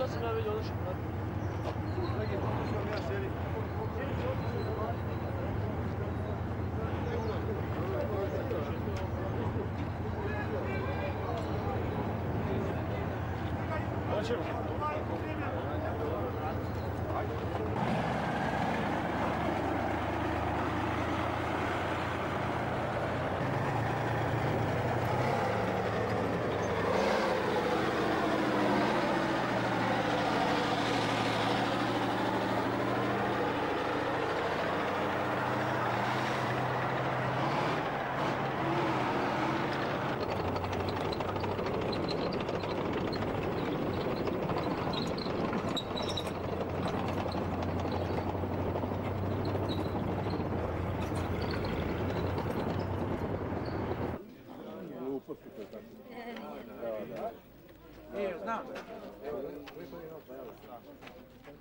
ça, c'est merveilleux. Je suis prêt.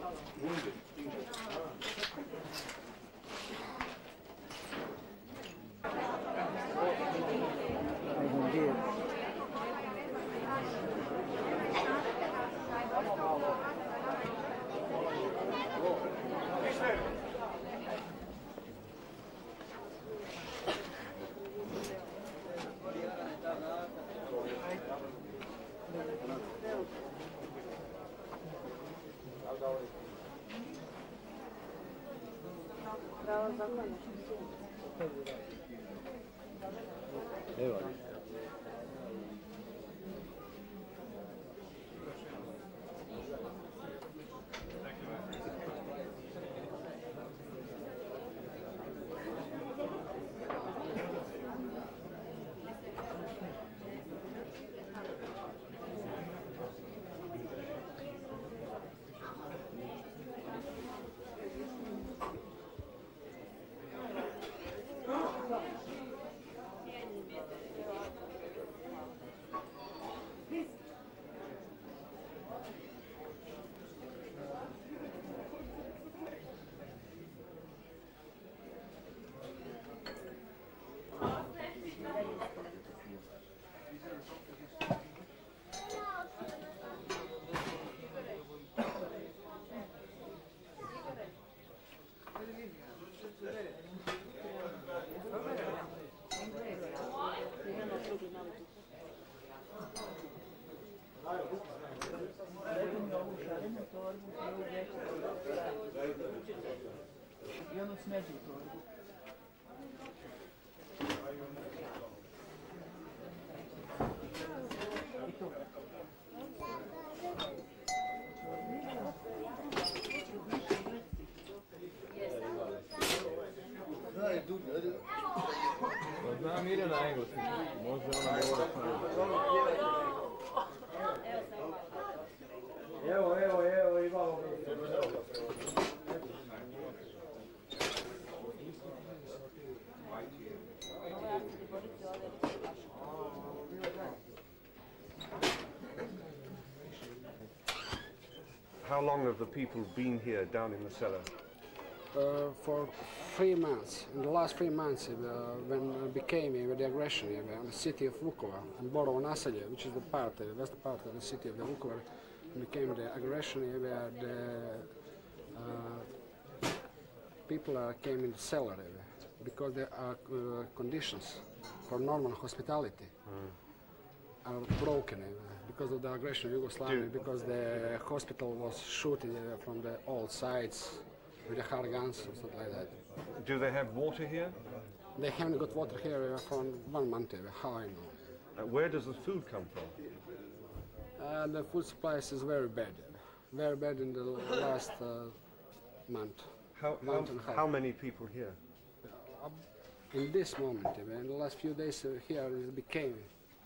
뭔데? закрыли. Я на снятии Znam Mirjana Engleska, možda ona mora sam. Long have the people been here down in the cellar? uh, for three months. In the last three months, uh, when it became uh, the aggression uh, on the city of Vukovar, in Borovo Naselje, which is the part, the western part of the city of the Vukovar, became the aggression uh, where the uh, people uh, came in the cellar uh, because there are uh, conditions for normal hospitality are broken uh, because of the aggression of Yugoslavia, Do- because the hospital was shooting uh, from the all sides with the hard guns or something like that. Do they have water here? They haven't got water here uh, for one month, how I know. Uh, where does the food come from? Uh, the food supplies is very bad, very bad in the last uh, month. How, how, Month half. how many people here? In this moment, in the last few days here, it became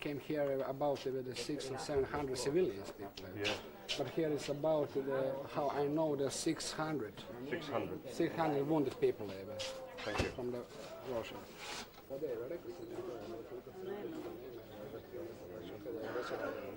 came here about uh, the six or seven hundred civilians people. Yeah. But here it's about the, how I know the 600, 600. 600 wounded people uh, Thank you. from the Russia. Znaš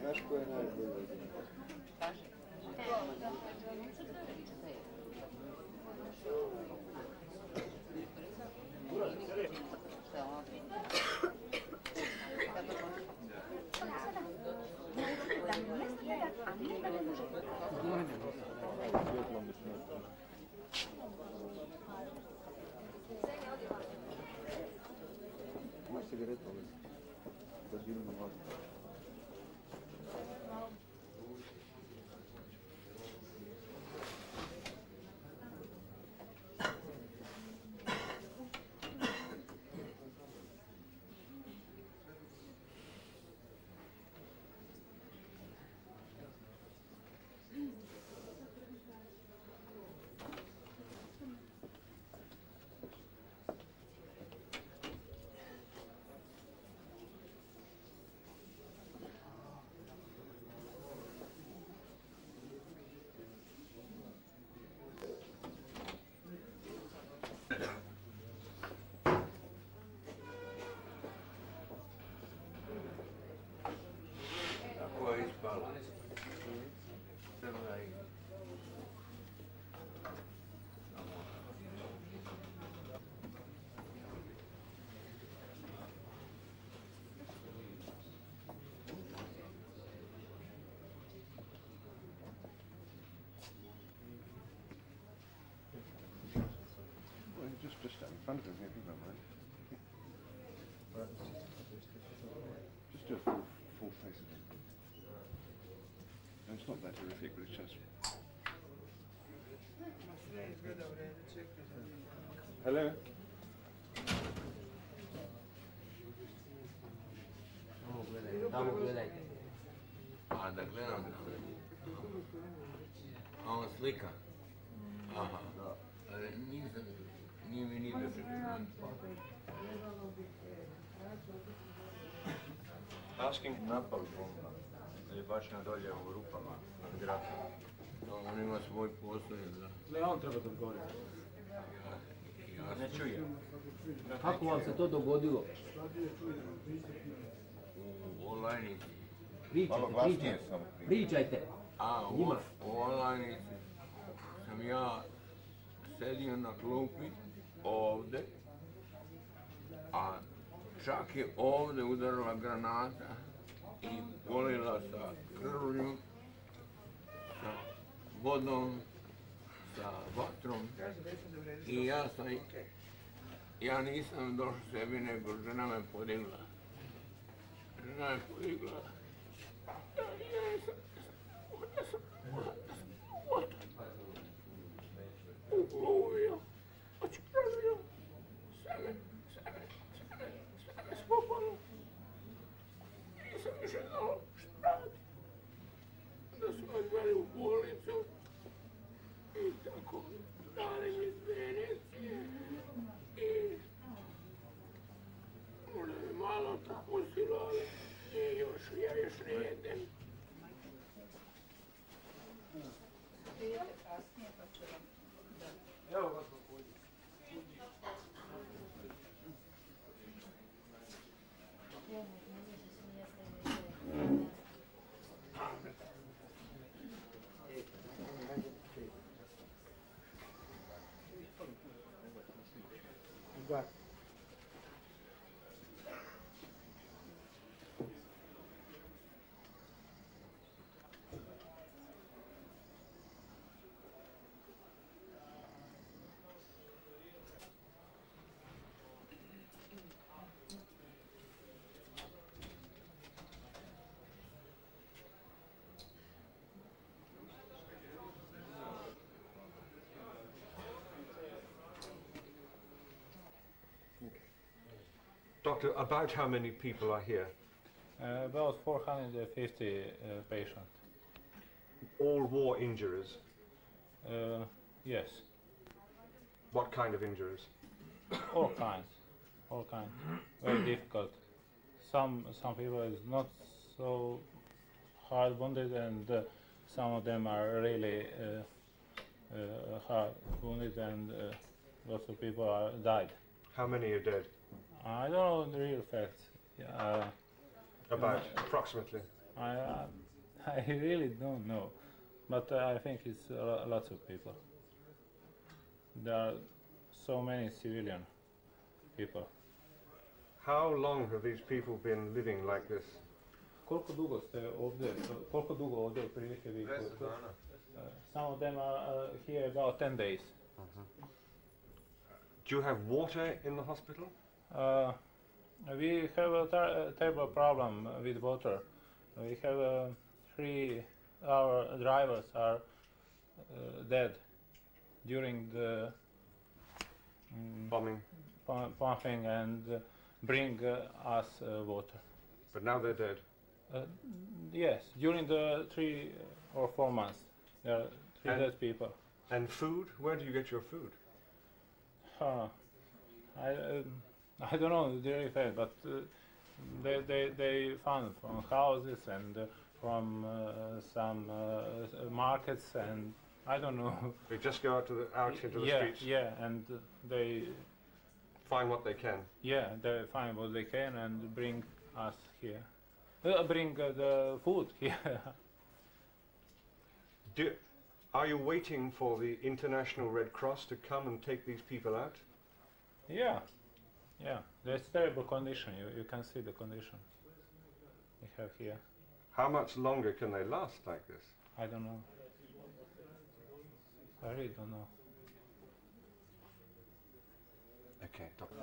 Знаешь, какое надо было? Front of him if you don't mind. Just do a full, full face of him. No, it's not that horrific, but it's just. Hello? Tamo gledajte. A da gledam. A on slika. Aha. Ali nisam, nije mi ni da se Asking napali bomba. Je bačena dolje u rupama nad gratom. On ima svoj posao za... Ne, on treba da odgovori. Ja Ne čuje. Kako vam se to dogodilo? u olajnici. Pričajte, pričajte. Pričajte. A u, olajnici sam ja sedio na klupi ovde, a čak je ovde udarila granata i polila sa krvlju, sa vodom, sa vatrom. I ja sam, ja nisam došao sebi, nego žena me podigla. Žena me podigla. Ja, ja sam, ja sam, Doctor, about how many people are here? Uh, about 450 uh, patients. All war injuries. Uh, yes, What kind of injuries? all kinds, all kinds. Very difficult. Some some people is not so hard wounded, and uh, some of them are really uh, uh, hard wounded, and uh, lots of people are died. How many are dead? I don't know the real facts. Uh, About, approximately. I uh, I really don't know, but uh, I think it's a lo- lots of people. There are so many civilian people. How long have these people been living like this? Koliko dugo ste ovdje, koliko dugo ovdje otprilike vi? Uh, some of them are uh, here about 10 days. Do you have water in the hospital? Uh, we have a ter- terrible problem with water. We have uh, three, our drivers are uh, dead during the mm, Bombing. pumping and uh, bring uh, us uh, water. But now they're dead. Uh, yes, during the three or four months, there are three And- dead people. And food? Where do you get your food? Huh. I, um, I don't know the real fact, but uh, they, they, they found from houses and uh, from uh, some uh, markets and I don't know. They just go out to the out into the yeah, streets, yeah, and uh, they find what they can. yeah they find what they can and bring us here. Uh, bring uh, the food here. Do, are you waiting for the International Red Cross to come and take these people out? yeah, yeah. That's terrible condition. You you can see the condition we have here. How much longer can they last like this? I don't know. I really don't know. Okay, doctor.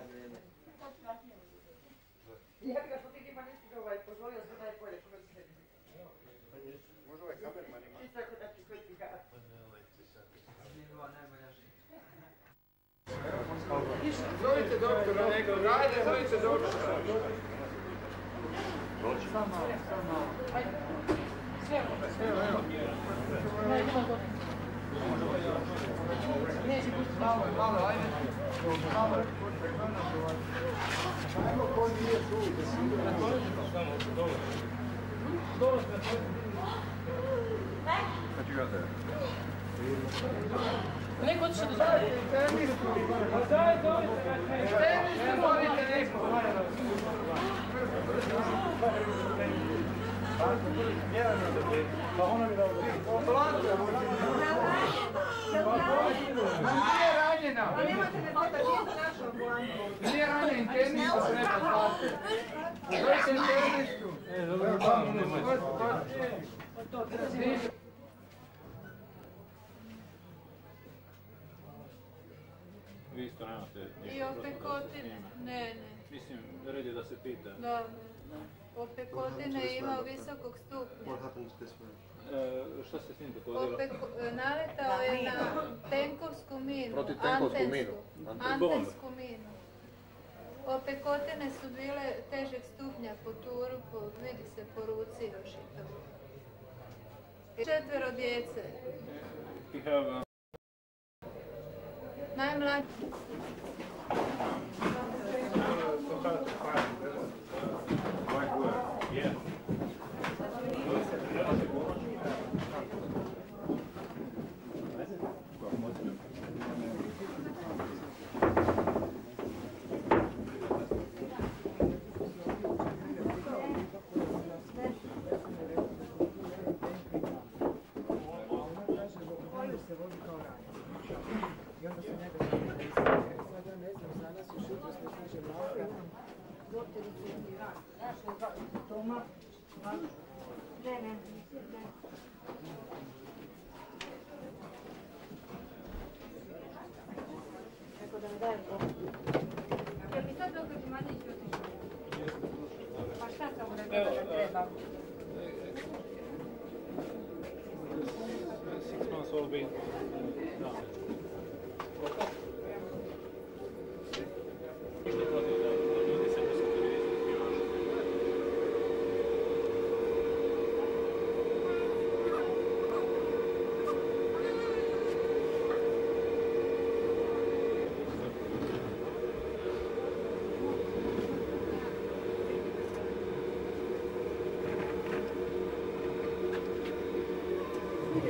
Ja Zovite doktora nekog, zovite doktora. Evo, evo. Do... Neće biti malo, Ajmo, ko nije tu, da si ide. Samo, dobro. Dobro ste, dobro. Kad ću? Neko će da zove. Pa ona mi da Nije ranjena. Pa nemate ne bota, nije za našu ambulantu. Nije ranjena internista, se ne potplatite. Zove se internistu. E, dobro, dobro, dobro. Vi isto nemate ništa I protiv opekotine, da se ne, ne. Mislim, red je da se pita. da, opekotine ima visokog stupnja. E, šta se s njim dogodilo? Opeko, naletao je na tenkovsku minu, Protitenkovsku antensku, minu. antensku minu. Opekotine su bile težeg stupnja po turu, po, vidi se po ruci još i to. Četvero djece, We have, uh,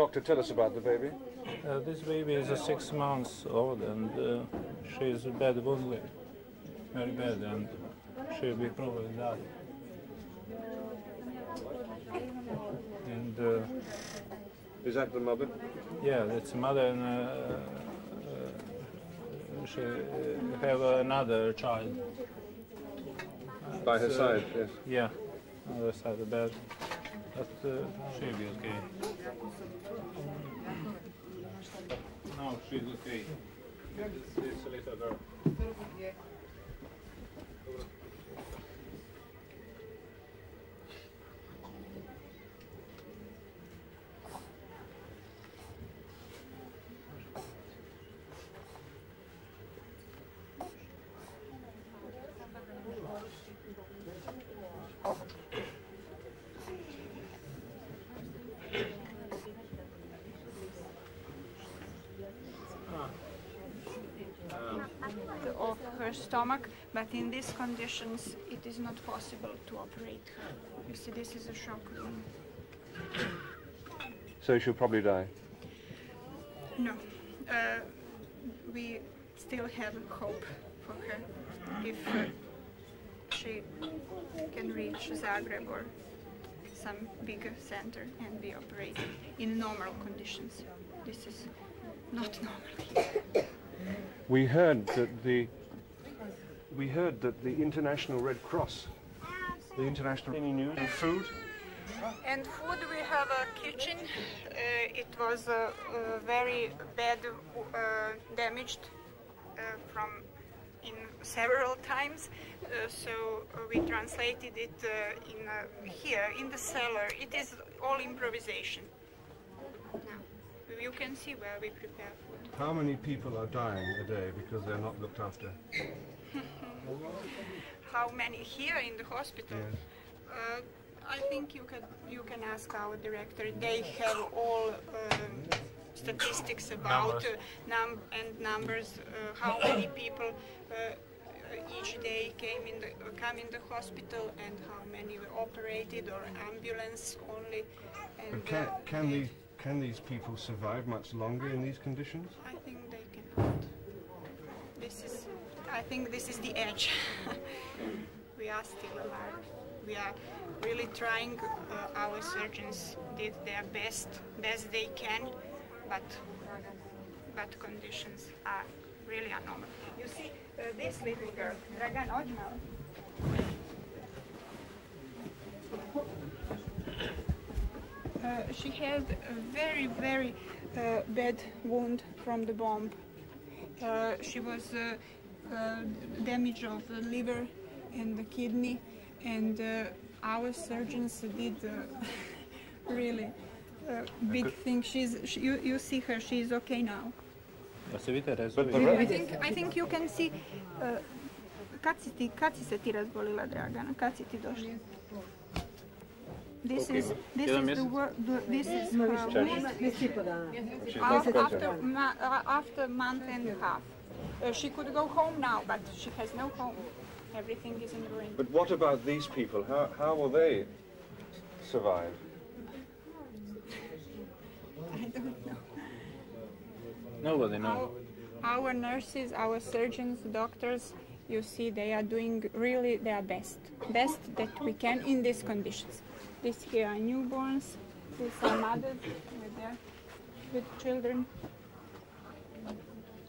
Doctor, tell us about the baby. Uh, this baby is uh, six months old and uh, she is a bad wounded, very bad, and she'll be probably die. And uh, Is that the mother? yeah, that's the mother and uh, uh, she uh, have another child. By her side, yes. Yeah, on the other side of the bed, but uh, she'll be okay. No, she's okay. It's, it's a little girl. of her stomach, but in these conditions it is not possible to operate her. You see, this is a shock wound. So she'll probably die. No, uh, we still have hope for her if uh, she can reach Zagreb or some bigger center and be operated in normal conditions. This is not normal. We heard that the we heard that the International Red Cross, the international any news and food. And food, we have a kitchen. Uh, it was uh, uh, very bad uh, damaged uh, from in several times. Uh, so uh, we translated it uh, in uh, here in the cellar. It is all improvisation. Now you can see where we prepare food. How many people are dying a day because they're not looked after? How many here in the hospital? Uh, I think you can you can ask our director. They have all um, statistics about uh, num and numbers. Uh, how many people uh, each day came in the uh, come in the hospital and how many were operated or ambulance only. And can, uh, can these can these people survive much longer in these conditions? I think they cannot. This is, I think this is the edge. we are still alive. We are really trying. Uh, our surgeons did their best, best they can, but but conditions are really abnormal. You see, uh, this little girl, Dragan Odmal. Uh, she had a very, very uh, bad wound from the bomb. Uh, she was uh, damage of the liver and the kidney, and uh, our surgeons did uh, really uh, big thing. She's, she, you, you see her, she's okay now. Ja se vidite But I think, I think you can see. Uh, kad, si ti, kad si se ti razbolila, Dragana? Kad si ti došla? This is this is the, mjesec? wor- the this is her wound. After uh, after month and a half. Uh, she could go home now, but she has no home. Everything is in ruin. But what about these people? How how will they survive? I don't know. Nobody Our, knows. our nurses, our surgeons, doctors, you see, they are doing really their best, best that we can in these conditions. These here are newborns. These are mothers with their with children.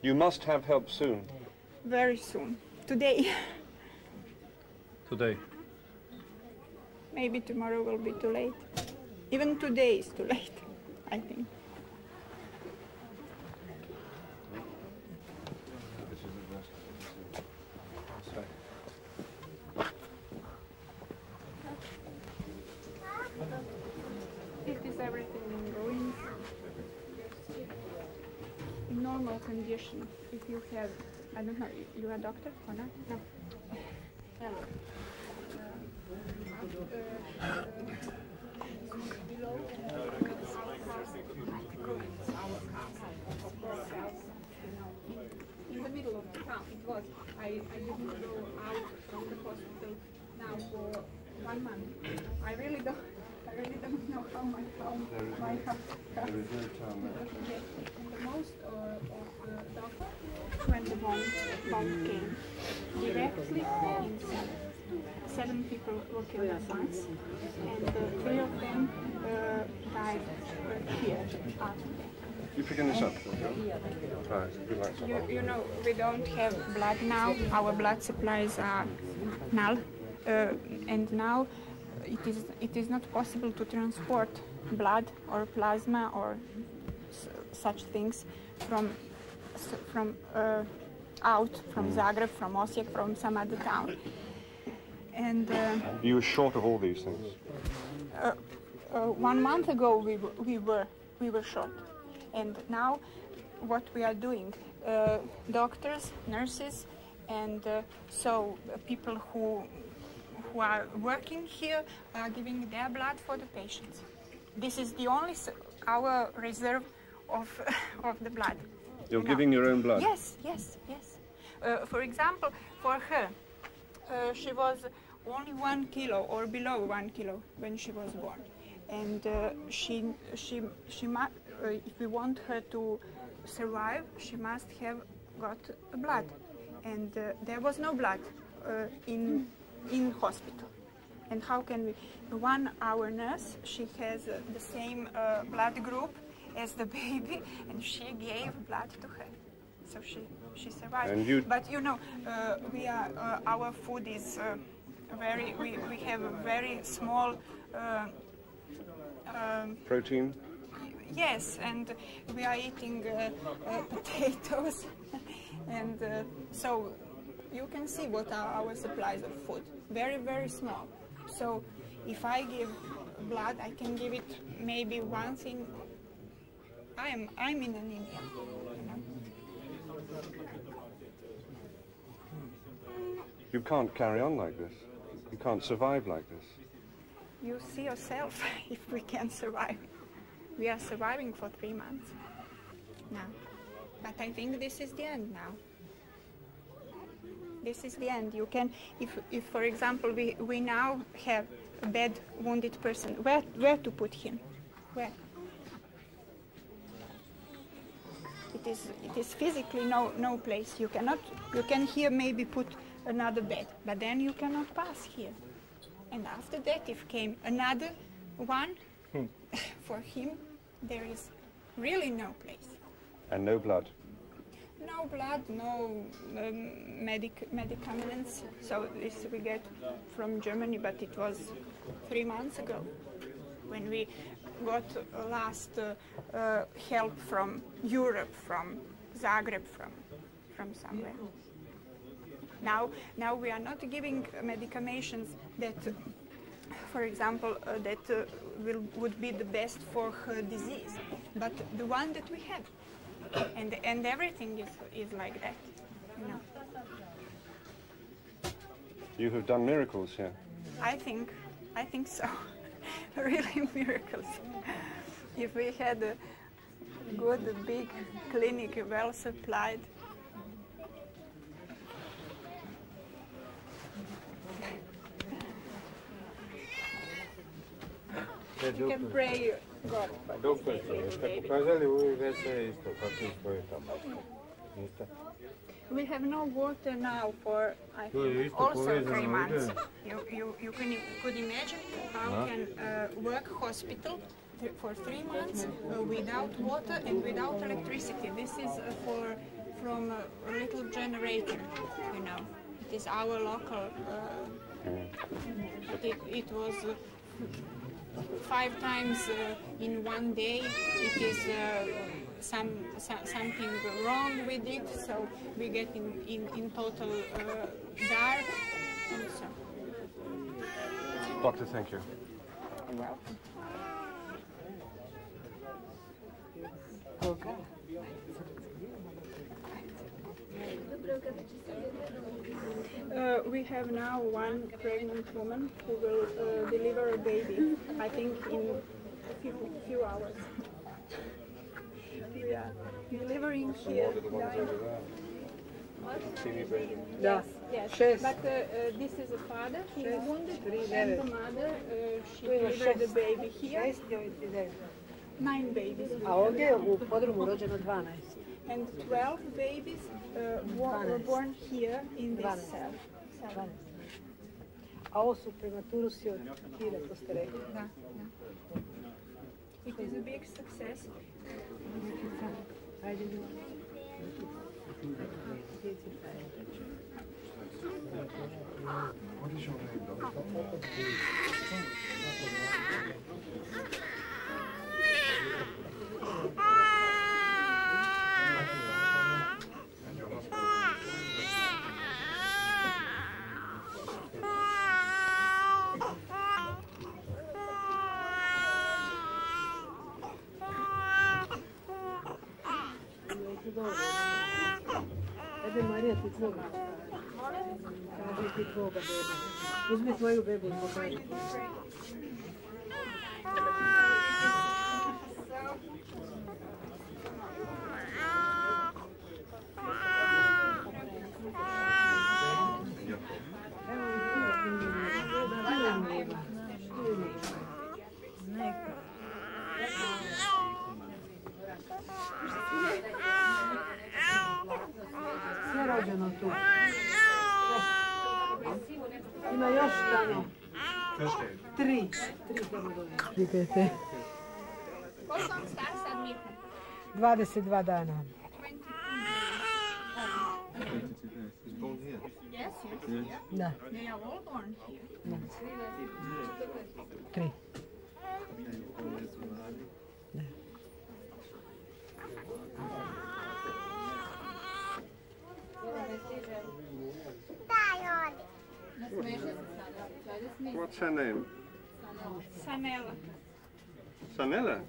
You must have help soon. Very soon, today. Today. Maybe tomorrow will be too late. Even today is too late, I think. It is everything in ruins. In normal normal condition, if you have, I don't know, you a doctor or not? No. Hello. In the middle of the town, it was. I, I didn't go out from the hospital now for one month. I really don't, I really don't know how my home, my house. There is no town there. Yes, and the most uh, of the doctor when the bomb, bomb came directly in seven. People were killed at once, and uh, three of them uh, died uh, here. You picking this up? Right, good. You, you know, we don't have blood now. Our blood supplies are null, uh, and now it is it is not possible to transport blood or plasma or s- such things from s- from uh, out from Zagreb, from Osijek, from some other town. And uh, You were short of all these things. uh, uh, one month ago we, we were we were short, and now what we are doing, uh, doctors, nurses, and uh, so uh, people who who are working here are giving their blood for the patients. This is the only s- our reserve of of the blood. You're No. giving your own blood? Yes, yes, yes. Uh, for example, for her, uh, she was only one kilo or below one kilo when she was born, and uh, she she she mu- uh, if we want her to survive, she must have got blood, and there was no blood in in hospital. And how can we? One our nurse, she has uh, the same uh, blood group as the baby, and she gave blood to her, so she she survived. And you- But you know, uh, we are uh, our food is uh, very. We, we have a very small. Uh, um, Protein? Yes, and we are eating uh, uh, potatoes, and uh, so you can see what are our supplies of food. Very, very small. So if I give blood, I can give it maybe once in. I'm I'm in anemia. You know? You can't carry on like this. You can't survive like this. You see yourself if we can survive. We are surviving for three months now. But I think this is the end now. This is the end. You can, if, if for example, we, we now have a bad wounded person, where, where to put him? Where? It is, it is physically no, no place. You cannot, you can here maybe put another bed, but then you cannot pass here. And after that, if came another one, for him, there is really no place. And no blood. No blood, no um, medic medicaments. So this we get from Germany, but it was three months ago when we got last uh, uh, help from Europe, from Zagreb, from from somewhere. Now, now we are not giving medications that, for example, uh, that uh, will, would be the best for her disease, but the one that we have, and and everything is is like that, you know. You have done miracles here. I think, I think so. really miracles. if we had a good big clinic, well supplied. You can pray God. for this jeste pokazali u ovoj WC isto kako stoji tamo? Niste? We have no water now for I think also three months. You, you, you can could imagine how Huh? can uh, work hospital th- for three months uh, without water and without electricity. This is uh, for from a, a little generator, you know. It is our local. Uh, it, it was. Uh, five times uh, in one day. It is uh, some, some something wrong with it, so we get in in, in total uh, dark. And so, Doctor, thank you. you're welcome. Okay. Uh, we have now one pregnant woman who will uh, deliver a baby, I think in a few, few hours. We are delivering here. Da. Yes, Šest. but uh, uh, this is a father, he is wounded, tri, and the mother, uh, she Tu delivered the baby here. Šest i ovdje devet. Nine babies. A have ovdje je now. u podrumu rođeno 12. And 12 babies uh, were born here in this Dvanest. cell. cell. 12. A ovo su prematurusi od Kire, to ste rekli. Da, da. It is a big success. What is your name, Ave Maria, ti foga. Ave ti foga, bebo. Uzmi svoju bebu zbog mene. tu. Ima još tamo. Tri. Tri Digajte. 22 dana. Da. Tri. What's her name? Sanela. Sanella?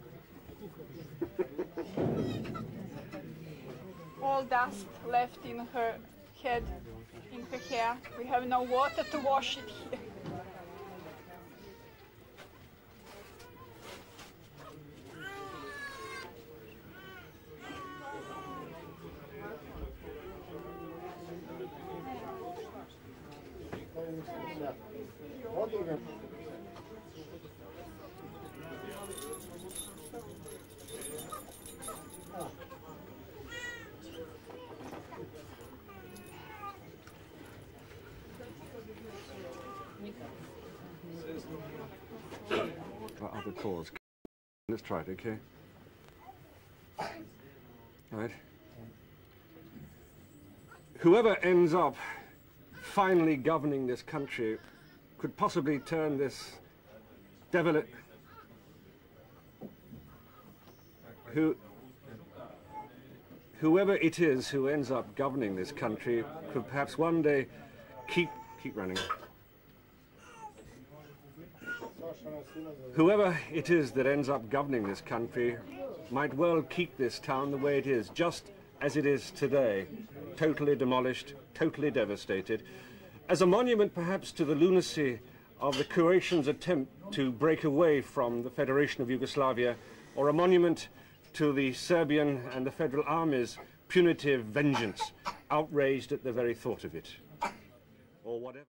All dust left in her head, in her hair. We have no water to wash it here. What other cause? Let's try it, okay? Right. Whoever ends up finally governing this country could possibly turn this devilit who whoever it is who ends up governing this country could perhaps one day keep keep running Whoever it is that ends up governing this country might well keep this town the way it is, just as it is today, totally demolished, totally devastated, as a monument perhaps to the lunacy of the Croatians' attempt to break away from the Federation of Yugoslavia, or a monument to the Serbian and the Federal Army's punitive vengeance, outraged at the very thought of it, or whatever.